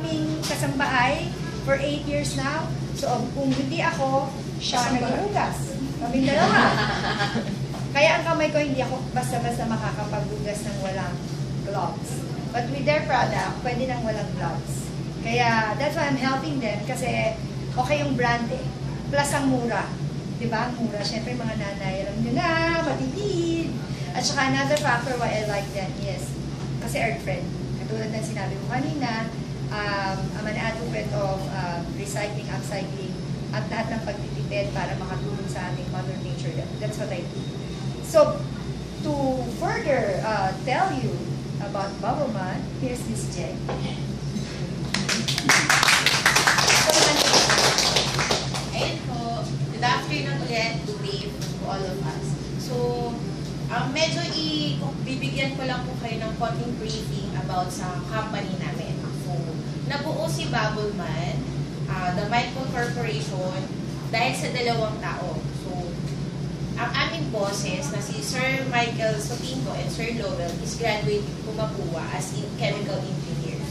aming kasambahay for 8 years now. So, kung hindi ako, siya naghuhugas. Kaming dalawa. Kaya ang kamay ko, hindi ako basta-basta makakapaghugas ng walang gloves. But with their product, pwede nang walang gloves. Kaya that's why I'm helping them kasi okay yung brand eh. Plus ang mura. Di ba? Ang mura. Siyempre mga nanay, alam nyo na, matitid. At saka another factor why I like them is kasi earth friend. Katulad ng sinabi ko kanina, um, an advocate of um, recycling, upcycling, at lahat ng pagtitipid para makatulong sa ating Mother Nature. That, that's what I do. So, to further uh, tell you about Bubble Man, here's Miss Jen. Ayun po. Good afternoon ulit to Dave, to all of us. So, um, medyo i bibigyan ko lang po kayo ng konting briefing about sa company namin. Nabuo si Bubbleman, uh, the Michael Corporation, dahil sa dalawang tao. So, ang aming bosses na si Sir Michael Sotinto and Sir Lowell is graduate Pumapuwa as in chemical engineers.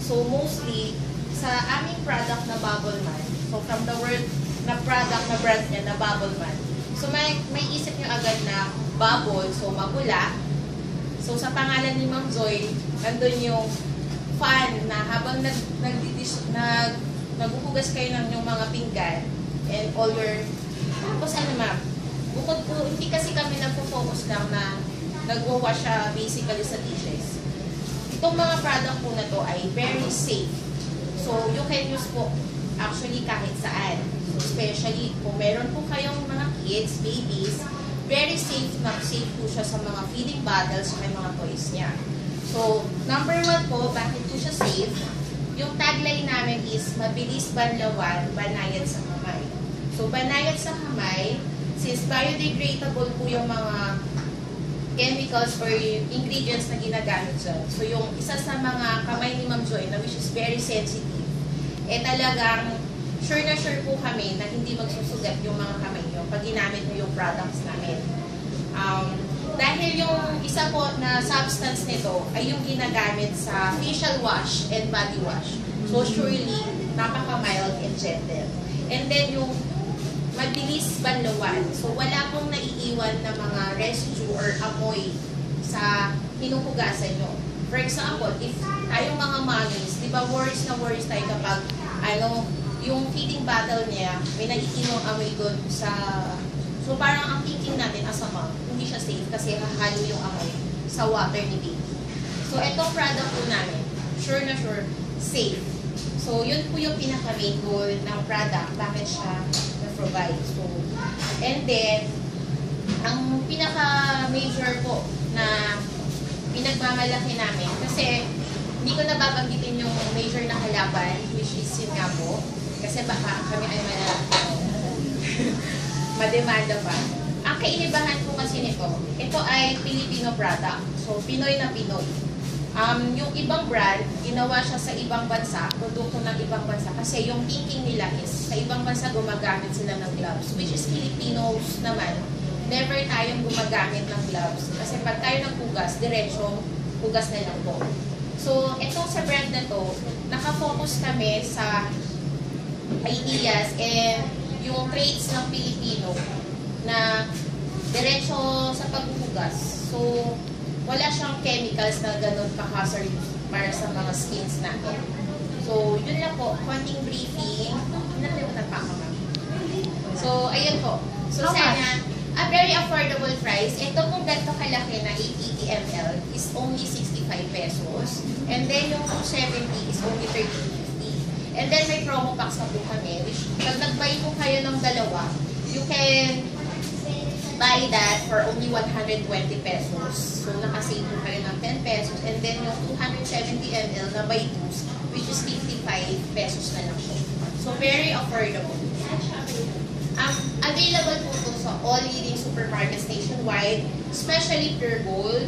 So, mostly, sa aming product na Bubbleman, so from the word na product na brand niya na Bubbleman, so may, may isip niyo agad na bubble, so mabula. So sa pangalan ni Ma'am Joy, nandun yung fan na habang nag, nag, nag, naghuhugas kayo ng yung mga pinggan and all your, tapos ano ma'am, bukod po, hindi kasi kami nagpo-focus lang na nagwawash siya basically sa dishes. Itong mga product po na to ay very safe. So, you can use po actually kahit saan. Especially kung meron po kayong mga kids, babies, very safe na safe po siya sa mga feeding bottles, may mga toys niya. So, number one po, bakit po siya safe? Yung tagline namin is, mabilis banlawan, banayad sa kamay. So, banayad sa kamay, since biodegradable po yung mga chemicals or ingredients na ginagamit dyan. So, yung isa sa mga kamay ni Ma'am Joy na which is very sensitive, eh talagang sure na sure po kami na hindi magsusugat yung mga kamay nyo pag ginamit nyo yung products namin. Um, dahil yung isa po na substance nito ay yung ginagamit sa facial wash and body wash. So surely, napaka-mild and gentle. And then yung mabilis banlawan. So wala pong naiiwan na mga residue or amoy sa hinuhugasan nyo. For example, if tayong mga mommies, di ba worries na worries tayo kapag ano, yung feeding bottle niya, may naiinom amoy doon sa... So parang ang thinking natin as a mom, hindi siya safe kasi hahalo yung amoy sa water ni baby. So itong product po namin, sure na sure, safe. So yun po yung pinaka-main goal ng product, bakit siya na-provide. So, and then, ang pinaka-major po na pinagmamalaki namin, kasi hindi ko nababanggitin yung major na kalaban, which is yun nga po, kasi baka kami ay mana, mademanda pa. Ang kainibahan po kasi nito, ito ay Filipino product. So, Pinoy na Pinoy. Um, yung ibang brand, ginawa siya sa ibang bansa, produkto ng ibang bansa. Kasi yung thinking nila is, sa ibang bansa gumagamit sila ng gloves. Which is Filipinos naman, never tayong gumagamit ng gloves. Kasi pag tayo naghugas, diretso, hugas na lang po. So, itong sa brand na to, nakafocus kami sa ideas and yung traits ng Pilipino na diretso sa paghuhugas. So, wala siyang chemicals na ganun ka-hazardous para sa mga skins natin. So, yun lang po. Konting briefing. Nakalimutan pa ako, ma'am. So, ayun po. So, How sana, a very affordable price. Ito pong ganito kalaki na 880 ml is only 65 pesos. And then, yung 270 is only 30 And then may promo packs na po kami, which pag nag-buy po kayo ng dalawa, you can buy that for only 120 pesos. So nakasave po kayo ng 10 pesos. And then yung 270 ml na buy 2s, which is 55 pesos na lang po. So very affordable. Um, available po ito sa all leading supermarkets nationwide, especially Pure Gold,